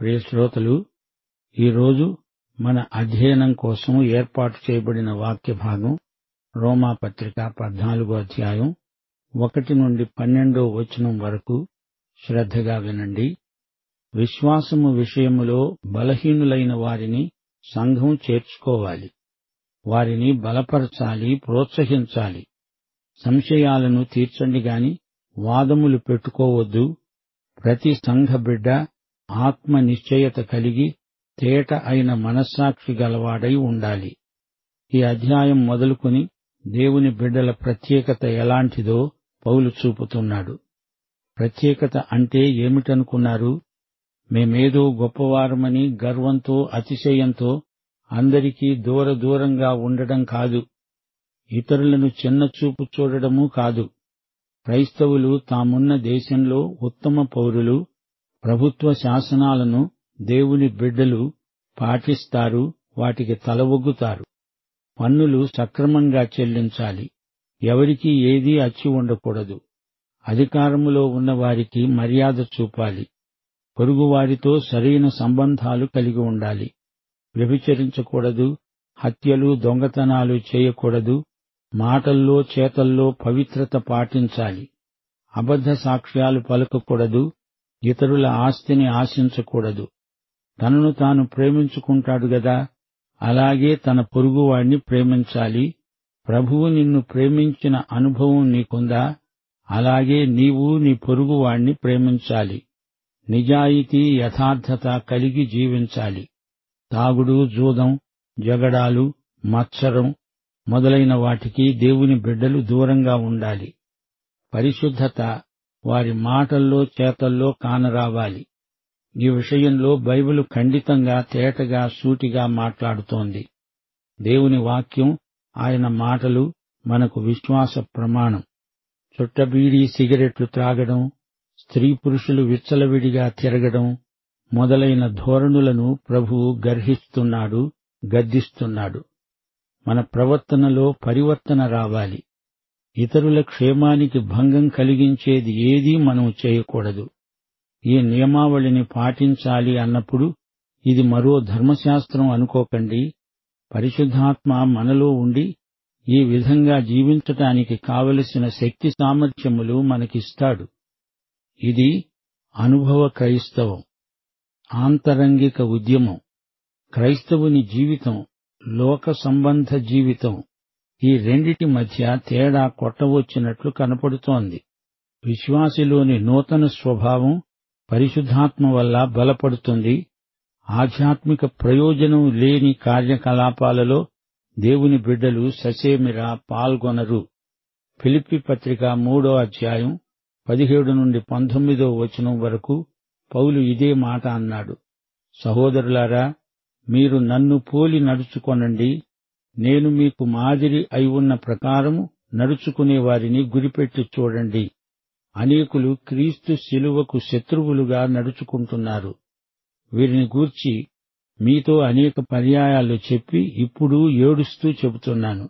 ప్రియ శ్రోతలు ఈరోజు మన అధ్యయనం కోసం ఏర్పాటు చేయబడిన వాక్య భాగం రోమా పత్రిక పద్నాలుగో అధ్యాయం ఒకటి నుండి పన్నెండో వచనం వరకు శ్రద్ధగా వినండి. విశ్వాసము విషయములో బలహీనులైన వారిని సంఘం చేర్చుకోవాలి. వారిని బలపరచాలి ప్రోత్సహించాలి. సంశయాలను తీర్చండి గాని వాదములు పెట్టుకోవద్దు. ప్రతి సంఘ బిడ్డ ఆత్మ నిశ్చయత కలిగి తేట అయిన మనస్సాక్షి గలవాడై ఉండాలి. ఈ అధ్యాయం మొదలుకొని దేవుని బిడ్డల ప్రత్యేకత ఎలాంటిదో పౌలు చూపుతున్నాడు. ప్రత్యేకత అంటే ఏమిటనుకున్నారు? మేమేదో గొప్పవారమని గర్వంతో అతిశయంతో అందరికీ దూర దూరంగా ఉండడం కాదు. ఇతరులను చిన్నచూపు చూడడమూ కాదు. క్రైస్తవులు తామున్న దేశంలో ఉత్తమ పౌరులు ప్రభుత్వ శాసనాలను దేవుని బిడ్డలు పాటిస్తారు వాటికి తలవొగ్గుతారు. పన్నులు సక్రమంగా చెల్లించాలి. ఎవరికీ ఏదీ అచ్చి ఉండకూడదు. అధికారములో ఉన్నవారికి మర్యాద చూపాలి. పొరుగువారితో సరైన సంబంధాలు కలిగి ఉండాలి. వ్యభిచరించకూడదు. హత్యలు దొంగతనాలు చేయకూడదు. మాటల్లో చేతల్లో పవిత్రత పాటించాలి. అబద్ధ సాక్ష్యాలు పలకకూడదు. ఇతరుల ఆస్తిని ఆశించకూడదు. తనను తాను ప్రేమించుకుంటాడు గదా అలాగే తన పొరుగువాణ్ణి ప్రేమించాలి. ప్రభువు నిన్ను ప్రేమించిన అనుభవం నీకుందా? అలాగే నీవు నీ పొరుగువాణ్ణి ప్రేమించాలి. నిజాయితీ యథార్థత కలిగి జీవించాలి. తాగుడు జూదం జగడాలు మత్సరం మొదలైన వాటికి దేవుని బిడ్డలు దూరంగా ఉండాలి. పరిశుద్ధత వారి మాటల్లో చేతల్లో కానరావాలి. ఈ విషయంలో బైబిల్ ఖండితంగా తేటగా సూటిగా మాట్లాడుతోంది. దేవుని వాక్యం ఆయన మాటలు మనకు విశ్వాస ప్రమాణం. చుట్టబీడి సిగరెట్లు త్రాగడం స్త్రీ పురుషులు విచ్చలవిడిగా తిరగడం మొదలైన ధోరణులను ప్రభువు గర్హిస్తున్నాడు గద్దిస్తున్నాడు. మన ప్రవర్తనలో పరివర్తన రావాలి. ఇతరుల క్షేమానికి భంగం కలిగించేది ఏదీ మనం చేయకూడదు. ఈ నియమావళిని పాటించాలి అన్నప్పుడు ఇది మరో ధర్మశాస్త్రం అనుకోకండి. పరిశుద్ధాత్మ మనలో ఉండి ఈ విధంగా జీవించటానికి కావలసిన శక్తి సామర్థ్యములు మనకిస్తాడు. ఇది అనుభవ క్రైస్తవం ఆంతరంగిక ఉద్యమం క్రైస్తవుని జీవితం లోక సంబంధ జీవితం. ఈ రెండిటి మధ్య తేడా కొట్టవచ్చినట్లు కనపడుతోంది. విశ్వాసిలోని నూతన స్వభావం పరిశుద్ధాత్మ వల్ల బలపడుతుంది. ఆధ్యాత్మిక ప్రయోజనం లేని కార్యకలాపాలలో దేవుని బిడ్డలు ససేమిరా పాల్గొనరు. ఫిలిప్పి పత్రిక మూడో అధ్యాయం పదిహేడు నుండి పంతొమ్మిదో వచనం వరకు పౌలు ఇదే మాట అన్నాడు. సహోదరులారా మీరు నన్ను పోలి నడుచుకొనండి. నేను మీకు మాదిరి అయి ఉన్న ప్రకారము నడుచుకునే వారిని గురిపెట్టి చూడండి. అనేకులు క్రీస్తు శిలువకు శత్రువులుగా నడుచుకుంటున్నారు. వీరిని గూర్చి మీతో అనేక పర్యాయాలు చెప్పి ఇప్పుడు ఏడుస్తూ చెబుతున్నాను.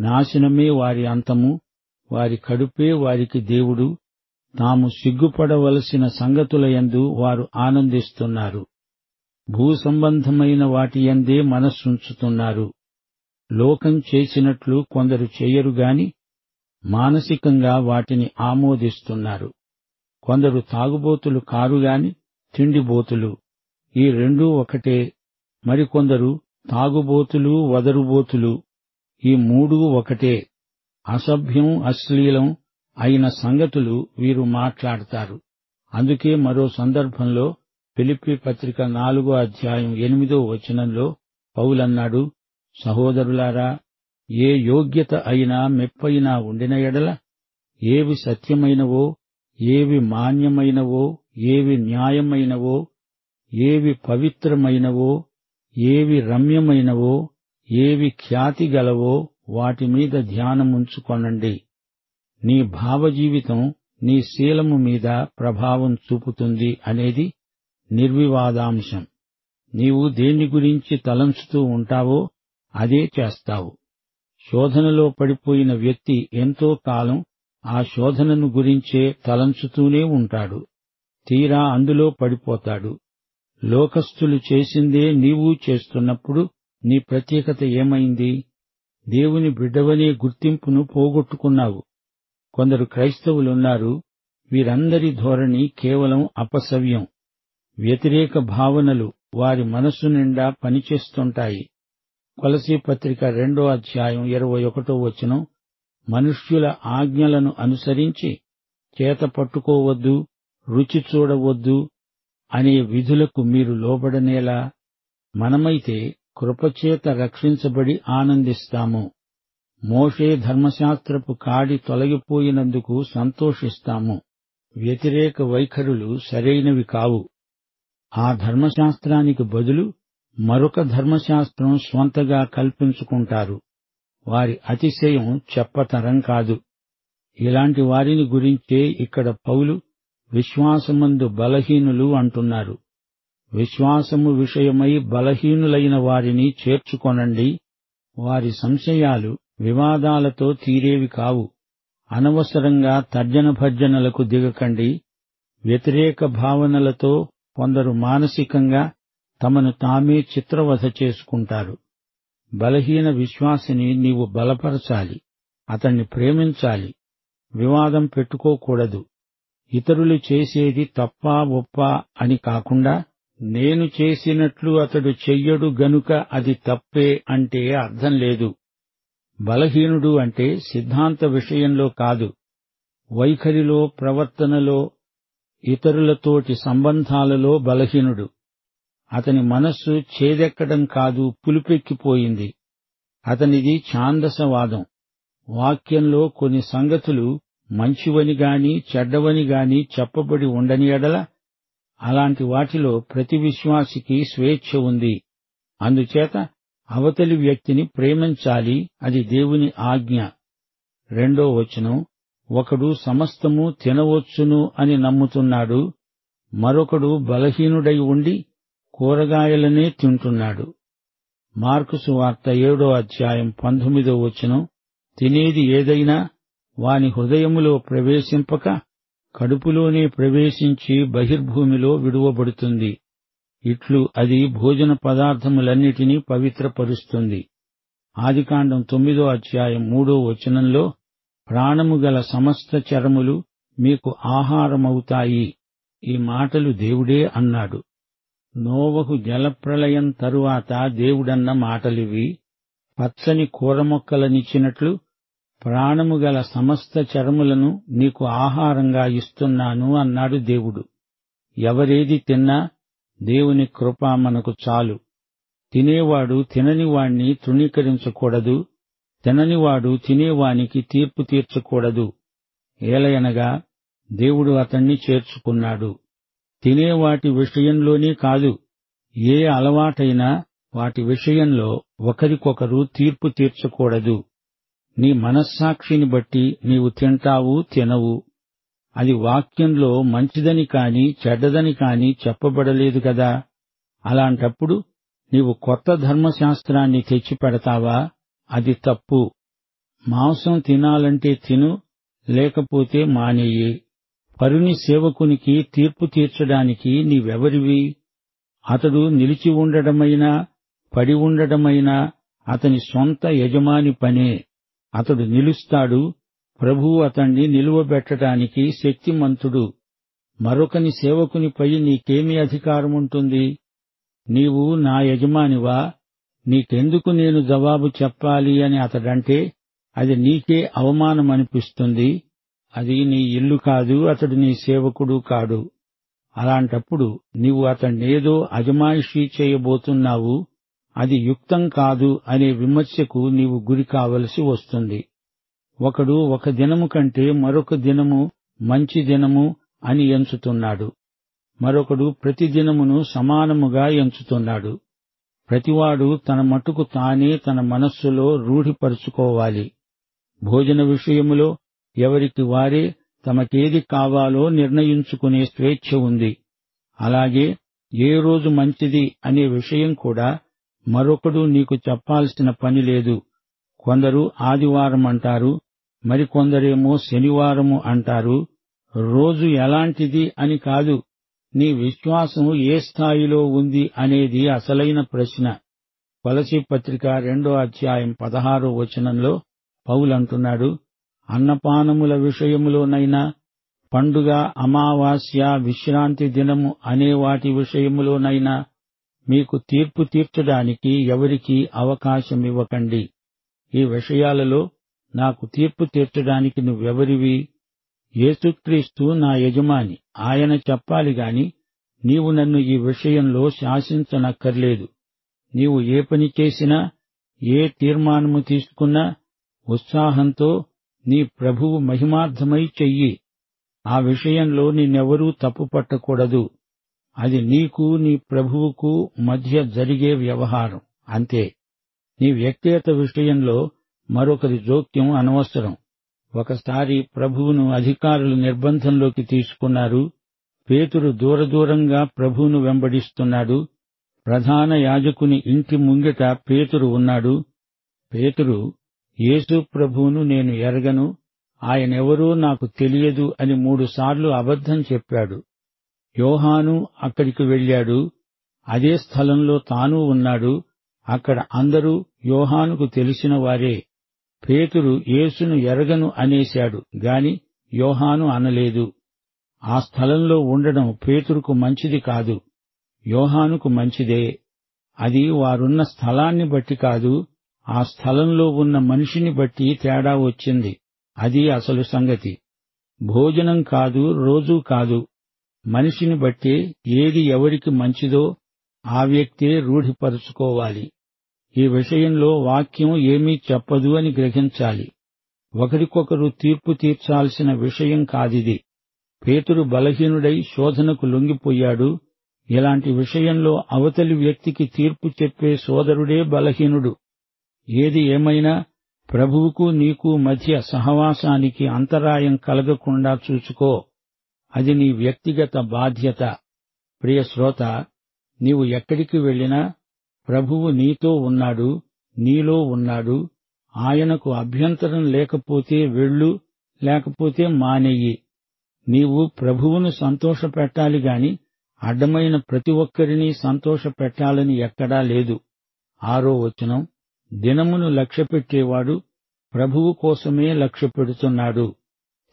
నాశనమే వారి అంతము వారి కడుపే వారికి దేవుడు. తాము సిగ్గుపడవలసిన సంగతులయందు వారు ఆనందిస్తున్నారు. భూసంబంధమైన వాటియందే మనస్సుంచుతున్నారు. లోకం చేసినట్లు కొందరు చేయరు గాని మానసికంగా వాటిని ఆమోదిస్తున్నారు. కొందరు తాగుబోతులు కారుగాని తిండిబోతులు. ఈ రెండూ ఒకటే. మరికొందరు తాగుబోతులు వదరుబోతులు. ఈ మూడూ ఒకటే. అసభ్యం అశ్లీలం అయిన సంగతులు వీరు మాట్లాడతారు. అందుకే మరో సందర్భంలో పిలిపి పత్రిక నాలుగో అధ్యాయం ఎనిమిదో వచనంలో పౌలన్నాడు సహోదరులారా ఏ యోగ్యత అయినా మెప్పైనా ఉండిన ఎడల ఏవి సత్యమైనవో ఏవి మాన్యమైనవో ఏవి న్యాయమైనవో ఏవి పవిత్రమైనవో ఏవి రమ్యమైనవో ఏవి ఖ్యాతి గలవో వాటి మీద ధ్యానముంచుకొనండి నీ భావజీవితం నీ శీలము మీద ప్రభావం చూపుతుంది అనేది నిర్వివాదాంశం. నీవు దేని గురించి తలంచుతూ ఉంటావో అదే చేస్తావు. శోధనలో పడిపోయిన వ్యక్తి ఎంతో కాలం ఆ శోధనను గురించే తలంచుతూనే ఉంటాడు. తీరా అందులో పడిపోతాడు. లోకస్తులు చేసిందే నీవు చేస్తున్నప్పుడు నీ ప్రత్యేకత ఏమైంది? దేవుని బిడ్డవనే గుర్తింపును పోగొట్టుకున్నావు. కొందరు క్రైస్తవులున్నారు. వీరందరి ధోరణి కేవలం అపసవ్యం. వ్యతిరేక భావనలు వారి మనస్సు నిండా పనిచేస్తుంటాయి. కొలసీ పత్రిక రెండో అధ్యాయం ఇరవై ఒకటో వచనం మనుష్యుల ఆజ్ఞలను అనుసరించి చేత పట్టుకోవద్దు రుచి చూడవద్దు అనే విధులకు మీరు లోబడనేలా మనమైతే కృపచేత రక్షించబడి ఆనందిస్తాము. మోషే ధర్మశాస్త్రపు కాడి తొలగిపోయినందుకు సంతోషిస్తాము. వ్యతిరేక వైఖరులు సరైనవి కావు. ఆ ధర్మశాస్త్రానికి బదులు మరొక ధర్మశాస్త్రం స్వంతగా కల్పించుకుంటారు. వారి అతిశయం చెప్పతరం కాదు. ఇలాంటి వారిని గురించే ఇక్కడ పౌలు విశ్వాసమందు బలహీనులు అంటున్నారు. విశ్వాసము విషయమై బలహీనులైన వారిని చేర్చుకొనండి. వారి సంశయాలు వివాదాలతో తీరేవి కావు. అనవసరంగా తర్జన భర్జనలకు దిగకండి. వ్యతిరేక భావనలతో కొందరు మానసికంగా తమను తామే చిత్రవధ చేసుకుంటారు. బలహీన విశ్వాసిని నీవు బలపరచాలి. అతన్ని ప్రేమించాలి. వివాదం పెట్టుకోకూడదు. ఇతరులు చేసేది తప్పా ఒప్పా అని కాకుండా నేను చేసినట్లు అతడు చెయ్యడు గనుక అది తప్పే అంటే అర్థం లేదు. బలహీనుడు అంటే సిద్ధాంత విషయంలో కాదు. వైఖరిలో ప్రవర్తనలో ఇతరులతోటి సంబంధాలలో బలహీనుడు. అతని మనస్సు చేదెక్కడం కాదు పులిపెక్కిపోయింది. అతనిది ఛాందసవాదం. వాక్యంలో కొన్ని సంగతులు మంచివని గాని చెడ్డవని గాని చెప్పబడి ఉండని ఎడల అలాంటి వాటిలో ప్రతి విశ్వాసికి స్వేచ్ఛ ఉంది. అందుచేత అవతలి వ్యక్తిని ప్రేమించాలి అది దేవుని ఆజ్ఞ. రెండో వచనం ఒకడు సమస్తము తినవచ్చును అని నమ్ముతున్నాడు మరొకడు బలహీనుడై ఉండి కూరగాయలనే తింటున్నాడు. మార్కుసు వార్త ఏడో అధ్యాయం పంతొమ్మిదో వచనం తినేది ఏదైనా వాని హృదయములో ప్రవేశింపక కడుపులోనే ప్రవేశించి బహిర్భూమిలో విడువబడుతుంది. ఇట్లు అది భోజన పదార్థములన్నిటినీ పవిత్రపరుస్తుంది. ఆదికాండం తొమ్మిదో అధ్యాయం మూడో వచనంలో ప్రాణము గల సమస్త చరములు మీకు ఆహారమవుతాయి. ఈ మాటలు దేవుడే అన్నాడు. నోవహు జలప్రళయం తరువాత దేవుడన్న మాటలివి. పచ్చని కూరమొక్కలనిచ్చినట్లు ప్రాణము గల సమస్త చరములను నీకు ఆహారంగా ఇస్తున్నాను అన్నాడు దేవుడు. ఎవరేది తిన్నా దేవుని కృప మనకు చాలు. తినేవాడు తిననివాణ్ణి తృణీకరించకూడదు. తిననివాడు తినేవానికి తీర్పు తీర్చకూడదు. ఏలయనగా దేవుడు అతణ్ణి చేర్చుకున్నాడు. తినేవాటి విషయంలోనే కాదు ఏ అలవాటైనా వాటి విషయంలో ఒకరికొకరు తీర్పు తీర్చకూడదు. నీ మనస్సాక్షిని బట్టి నీవు తింటావు తినవు. అది వాక్యంలో మంచిదని కాని చెడ్డదని కాని చెప్పబడలేదు కదా. అలాంటప్పుడు నీవు కొత్త ధర్మశాస్త్రాన్ని తెచ్చిపెడతావా? అది తప్పు. మాంసం తినాలంటే తిను లేకపోతే మానేయి. పరుని సేవకునికి తీర్పు తీర్చడానికి నీవెవరివి? అతడు నిలిచి ఉండడమైనా పడి ఉండడమైనా అతని సొంత యజమాని పనే. అతడు నిలుస్తాడు ప్రభువు అతణ్ణి నిలువబెట్టడానికి శక్తిమంతుడు. మరొకని సేవకునిపై నీకేమి అధికారముంటుంది? నీవు నా యజమానివా? నీకెందుకు నేను జవాబు చెప్పాలి అని అతడంటే అది నీకే అవమానమనిపిస్తుంది. అది నీ ఇల్లు కాదు అతడు నీ సేవకుడు కాడు. అలాంటప్పుడు నీవు అతణ్ణేదో అజమాయిషీ చేయబోతున్నావు అది యుక్తం కాదు అనే విమర్శకు నీవు గురి కావలసి వస్తుంది. ఒకడు ఒక దినము కంటే మరొక దినము మంచి దినము అని ఎంచుతున్నాడు. మరొకడు ప్రతి దినమును సమానముగా ఎంచుతున్నాడు. ప్రతివాడు తన మటుకు తానే తన మనస్సులో రూఢిపరుచుకోవాలి. భోజన విషయములో ఎవరికి వారే తమకేది కావాలో నిర్ణయించుకునే స్వేచ్ఛ ఉంది. అలాగే ఏ రోజు మంచిది అనే విషయం కూడా మరొకడు నీకు చెప్పాల్సిన పని లేదు. కొందరు ఆదివారం అంటారు మరికొందరేమో శనివారము అంటారు. రోజు ఎలాంటిది అని కాదు నీ విశ్వాసం ఏ స్థాయిలో ఉంది అనేది అసలైన ప్రశ్న. కొలసి పత్రిక రెండో అధ్యాయం పదహారో వచనంలో పౌలంటున్నాడు అన్నపానముల విషయములోనైనా పండుగ అమావాస్య విశ్రాంతి దినము అనే వాటి విషయములోనైనా మీకు తీర్పు తీర్చడానికి ఎవరికీ అవకాశమివ్వకండి. ఈ విషయాలలో నాకు తీర్పు తీర్చడానికి నువ్వెవరివి? యేసుక్రీస్తు నా యజమాని. ఆయన చెప్పాలి గాని నీవు నన్ను ఈ విషయంలో శాసించనక్కర్లేదు. నీవు ఏ పని చేసినా ఏ తీర్మానము తీసుకున్నా ఉత్సాహంతో నీ ప్రభువు మహిమార్థమై చెయ్యి. ఆ విషయంలో నిన్నెవరూ తప్పు పట్టకూడదు. అది నీకు నీ ప్రభువుకు మధ్య జరిగే వ్యవహారం. అంతే. నీ వ్యక్తిగత విషయంలో మరొకరి జోక్యం అనవసరం. ఒకసారి ప్రభువును అధికారులు నిర్బంధంలోకి తీసుకున్నారు. పేతురు దూరదూరంగా ప్రభువును వెంబడిస్తున్నాడు. ప్రధాన యాజకుని ఇంటి ముంగిట పేతురు ఉన్నాడు. పేతురు యేసు ప్రభువును నేను ఎరగను ఆయనెవరో నాకు తెలియదు అని మూడుసార్లు అబద్ధం చెప్పాడు. యోహాను అక్కడికి వెళ్ళాడు అదే స్థలంలో తాను ఉన్నాడు అక్కడ అందరూ యోహానుకు తెలిసిన వారే. పేతురు యేసును ఎరగను అనేశాడు గాని యోహాను అనలేదు. ఆ స్థలంలో ఉండడం పేతురుకు మంచిది కాదు యోహానుకు మంచిదే. అది వారున్న స్థలాన్ని బట్టి కాదు ఆ స్థలంలో ఉన్న మనిషిని బట్టి తేడా వచ్చింది. అది అసలు సంగతి. భోజనం కాదు రోజూ కాదు. మనిషిని బట్టి ఏది ఎవరికి మంచిదో ఆ వ్యక్తే రూఢిపరుచుకోవాలి. ఈ విషయంలో వాక్యం ఏమీ చెప్పదు అని గ్రహించాలి. ఒకరికొకరు తీర్పు తీర్చాల్సిన విషయం కాదిది. పేతురు బలహీనుడై శోధనకు లొంగిపోయాడు. ఇలాంటి విషయంలో అవతలి వ్యక్తికి తీర్పు చెప్పే సోదరుడే బలహీనుడు. ఏది ఏమైనా ప్రభువుకు నీకు మధ్య సహవాసానికి అంతరాయం కలగకుండా చూసుకో అది నీ వ్యక్తిగత బాధ్యత. ప్రియ శ్రోత నీవు ఎక్కడికి వెళ్ళినా ప్రభువు నీతో ఉన్నాడు నీలో ఉన్నాడు. ఆయనకు అభ్యంతరం లేకపోతే వెళ్ళు లేకపోతే మానెయ్యి నీవు ప్రభువును సంతోషపెట్టాలి గాని అడ్డమైన ప్రతి ఒక్కరినీ సంతోషపెట్టాలని ఎక్కడా లేదు. ఆరో వచనం. దినమును లక్ష్యపెట్టేవాడు ప్రభువు కోసమే లక్ష్యపెడుతున్నాడు.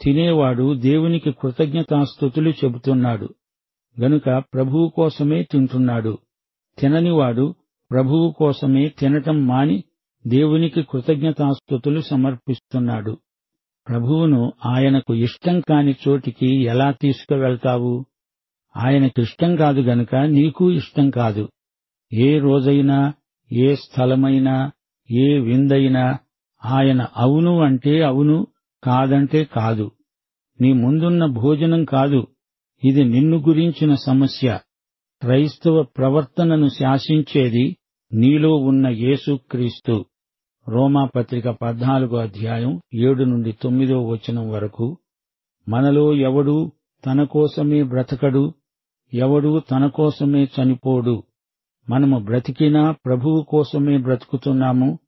తినేవాడు దేవునికి కృతజ్ఞతాస్థుతులు చెబుతున్నాడు. గనుక ప్రభువు కోసమే తింటున్నాడు. తిననివాడు ప్రభువు కోసమే తినటం మాని దేవునికి కృతజ్ఞతాస్థుతులు సమర్పిస్తున్నాడు. ప్రభువును ఆయనకు ఇష్టం కాని చోటికి ఎలా తీసుకువెళ్తావు? ఆయనకిష్టం కాదు గనుక నీకు ఇష్టం కాదు. ఏ రోజైనా ఏ స్థలమైనా ఏ విందైనా ఆయన అవును అంటే అవును కాదంటే కాదు. నీ ముందున్న భోజనం కాదు. ఇది నిన్ను గురించిన సమస్య. క్రైస్తవ ప్రవర్తనను శాసించేది నీలో ఉన్న యేసుక్రీస్తు రోమాపత్రిక పద్నాలుగో అధ్యాయం ఏడు నుండి తొమ్మిదో వచనం వరకు. మనలో ఎవడూ తన కోసమే బ్రతకడు ఎవడూ తన కోసమే చనిపోడు. మనము బ్రతికినా ప్రభువు కోసమే బ్రతుకుతున్నాము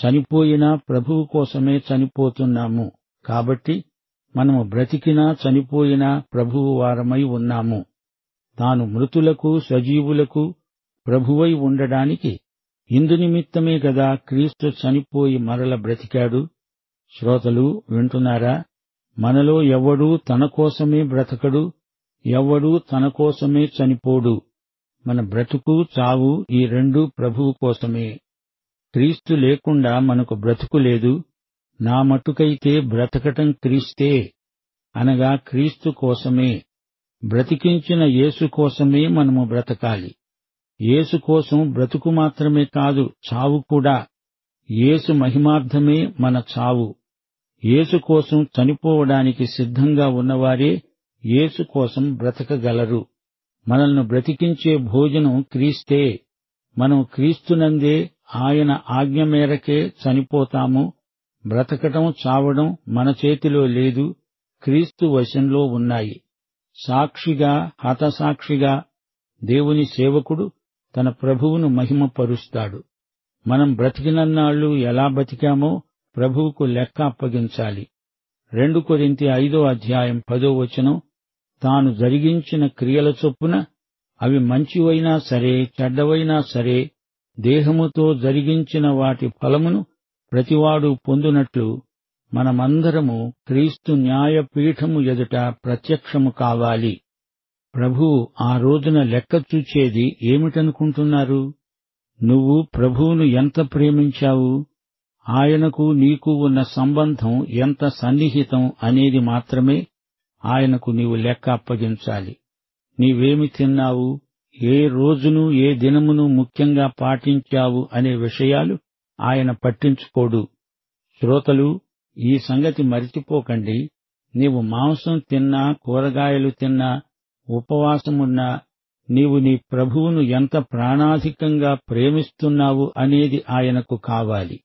చనిపోయినా ప్రభువు కోసమే చనిపోతున్నాము. కాబట్టి మనము బ్రతికినా చనిపోయినా ప్రభువు వారమై ఉన్నాము. తాను మృతులకు సజీవులకు ప్రభువై ఉండడానికి ఇందు నిమిత్తమే గదా క్రీస్తు చనిపోయి మరల బ్రతికాడు. శ్రోతలు వింటున్నారా? మనలో ఎవడూ తన కోసమే బ్రతకడు ఎవడూ తన కోసమే చనిపోడు. మన బ్రతుకు చావు ఈ రెండూ ప్రభువు కోసమే. క్రీస్తు లేకుండా మనకు బ్రతుకు లేదు. నా మటుకైతే బ్రతకటం క్రీస్తే అనగా క్రీస్తు కోసమే. బ్రతికించిన యేసు కోసమే మనము బ్రతకాలి. యేసు కోసం బ్రతుకు మాత్రమే కాదు చావు కూడా. యేసు మహిమార్థమే మన చావు. యేసు కోసం చనిపోవడానికి సిద్ధంగా ఉన్నవారే యేసు కోసం బ్రతకగలరు. మనల్ని బ్రతికించే భోజనం క్రీస్తే. మనం క్రీస్తునందే ఆయన ఆజ్ఞ మేరకే చనిపోతాము. బ్రతకటం చావడం మన చేతిలో లేదు. క్రీస్తు వశంలో ఉన్నాయి. సాక్షిగా హతసాక్షిగా దేవుని సేవకుడు తన ప్రభువును మహిమపరుస్తాడు. మనం బ్రతికినన్నాళ్ళు ఎలా బతికామో ప్రభువుకు లెక్క అప్పగించాలి. రెండు కొరింతి ఐదో అధ్యాయం పదో వచనం తాను జరిగించిన క్రియల చొప్పున అవి మంచివైనా సరే చెడ్డవైనా సరే దేహముతో జరిగించిన వాటి ఫలమును ప్రతివాడు పొందునట్లు మనమందరము క్రీస్తు న్యాయపీఠము ఎదుట ప్రత్యక్షము కావాలి. ప్రభువు ఆ రోజున లెక్క చూచేది ఏమిటనుకుంటున్నారు? నువ్వు ప్రభువును ఎంత ప్రేమించావు? ఆయనకు నీకు ఉన్న సంబంధం ఎంత సన్నిహితం అనేది మాత్రమే ఆయనకు నీవు లెక్క అప్పగించాలి. నీవేమి తిన్నావు? ఏ రోజును ఏ దినమును ముఖ్యంగా పాటించావు అనే విషయాలు ఆయన పట్టించుకోడు. శ్రోతలు ఈ సంగతి మరిచిపోకండి. నీవు మాంసం తిన్నా కూరగాయలు తిన్నా ఉపవాసమున్నా నీవు నీ ప్రభువును ఎంత ప్రాణాధికంగా ప్రేమిస్తున్నావు అనేది ఆయనకు కావాలి.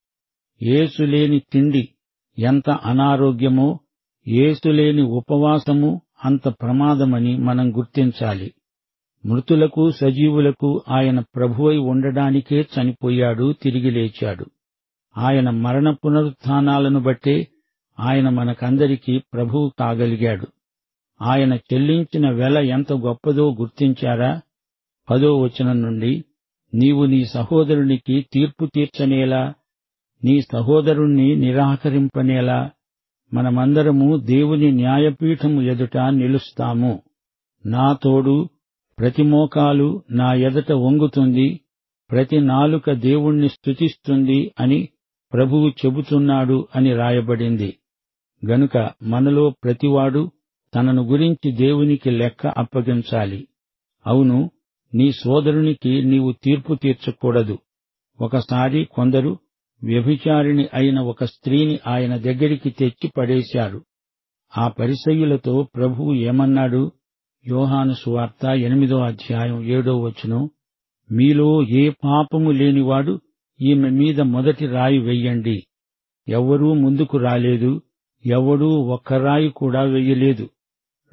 ఏసులేని తిండి ఎంత అనారోగ్యమో ఏసులేని ఉపవాసము అంత ప్రమాదమని మనం గుర్తించాలి. మృతులకు సజీవులకు ఆయన ప్రభువై ఉండడానికే చనిపోయాడు తిరిగి లేచాడు. ఆయన మరణ పునరుత్థానాలను బట్టే ఆయన మనకందరికీ ప్రభువు కాగలిగాడు. ఆయన చెల్లించిన వెల ఎంత గొప్పదో గుర్తించారా? పదో వచనం నుండి నీవు నీ సహోదరునికి తీర్పు తీర్చనేలా నీ సహోదరుణ్ణి నిరాకరింపనేలా మనమందరము దేవుని న్యాయపీఠము ఎదుట నిలుస్తాము. నా తోడు ప్రతి మోకాలు నా ఎదట వంగుతుంది ప్రతి నాలుక దేవుణ్ణి స్తుతిస్తుంది అని ప్రభువు చెబుతున్నాడు అని రాయబడింది. గనుక మనలో ప్రతివాడు తనను గురించి దేవునికి లెక్క అప్పగించాలి. అవును నీ సోదరునికి నీవు తీర్పు తీర్చకూడదు. ఒకసారి కొందరు వ్యభిచారిణి అయిన ఒక స్త్రీని ఆయన దగ్గరికి తెచ్చి పడేశారు. ఆ పరిసయ్యులతో ప్రభువు ఏమన్నాడు? యోహాను సువార్త ఎనిమిదో అధ్యాయం ఏడో వచనం. మీలో ఏ పాపము లేనివాడు ఈమె మీద మొదటి రాయి వెయ్యండి ఎవ్వరూ ముందుకు రాలేదు. ఎవడూ ఒక్క రాయి కూడా వెయ్యలేదు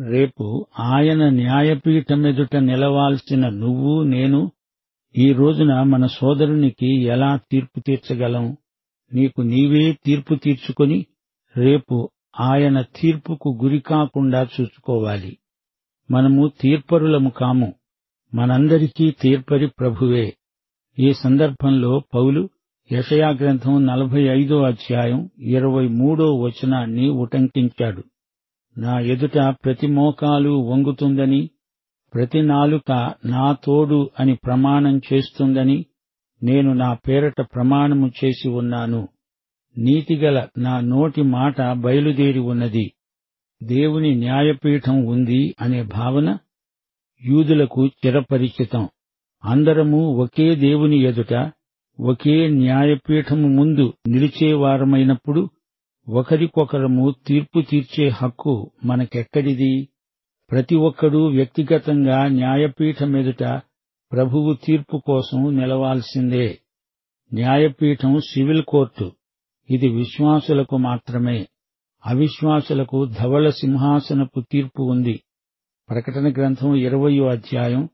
రేపు ఆయన న్యాయపీఠమెదుట నిలవాల్సిన నువ్వు నేను ఈ రోజున మన సోదరునికి ఎలా తీర్పు తీర్చగలం? నీకు నీవే తీర్పు తీర్చుకొని రేపు ఆయన తీర్పుకు గురి కాకుండా చూసుకోవాలి. మనము తీర్పరులము కాము. మనందరికీ తీర్పరి ప్రభువే. ఈ సందర్భంలో పౌలు యషయా గ్రంథం నలభై ఐదో అధ్యాయం ఇరవై మూడో వచనాన్ని ఉటంకించాడు. నా ఎదుట ప్రతి మోకాలు వంగుతుందని ప్రతి నాలుక నా తోడు అని ప్రమాణం చేస్తుందని నేను నా పేరట ప్రమాణము చేసి ఉన్నాను. నీతిగల నా నోటి మాట బయలుదేరి ఉన్నది. దేవుని న్యాయపీఠం ఉంది అనే భావన యూదులకు చిరపరిచితం అందరము ఒకే దేవుని ఎదుట ఒకే న్యాయపీఠము ముందు నిలిచేవారమైనప్పుడు ఒకరికొకరము తీర్పు తీర్చే హక్కు మనకెక్కడిది? ప్రతి ఒక్కడూ వ్యక్తిగతంగా న్యాయపీఠం ఎదుట ప్రభువు తీర్పు కోసం నిలవాల్సిందే. న్యాయపీఠం సివిల్ కోర్టు. ఇది విశ్వాసులకు మాత్రమే. అవిశ్వాసులకు ధవళ సింహాసనపు తీర్పు ఉంది. ప్రకటన గ్రంథం ఇరవయో అధ్యాయం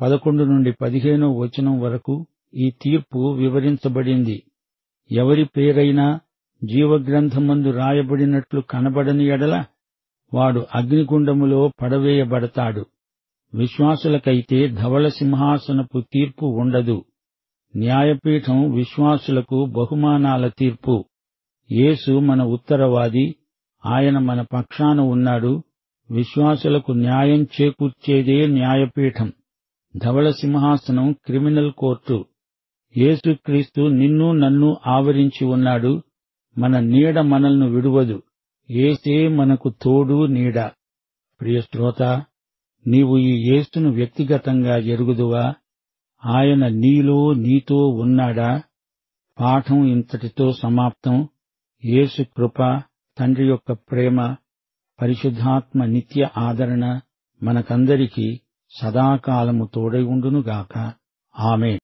పదకొండు నుండి పదిహేనో వచనం వరకు ఈ తీర్పు వివరించబడింది. ఎవరి పేరైనా జీవగ్రంథమందు రాయబడినట్లు కనబడని ఎడల వాడు అగ్నిగుండములో పడవేయబడతాడు. విశ్వాసులకైతే ధవళ సింహాసనపు తీర్పు ఉండదు. న్యాయపీఠం విశ్వాసులకు బహుమానాల తీర్పు. యేసు మన ఉత్తరవాది ఆయన మన పక్షాన ఉన్నాడు విశ్వాసులకు న్యాయం చేకూర్చేదే న్యాయపీఠం. ధవళ సింహాసనం క్రిమినల్ కోర్టు. యేసుక్రీస్తు నిన్ను నన్ను ఆవరించి ఉన్నాడు మన నీడ మనల్ని విడువదు. ఏసే మనకు తోడు నీడ. ప్రియ శ్రోత నీవు ఈ యేసును వ్యక్తిగతంగా ఎరుగుదువా? ఆయన నీలో నీతో ఉన్నాడా? పాఠం ఇంతటితో సమాప్తం. యేసు కృప తండ్రి యొక్క ప్రేమ పరిశుద్ధాత్మ నిత్య ఆదరణ మనకందరికీ సదాకాలము తోడై ఉండునుగాక. ఆమె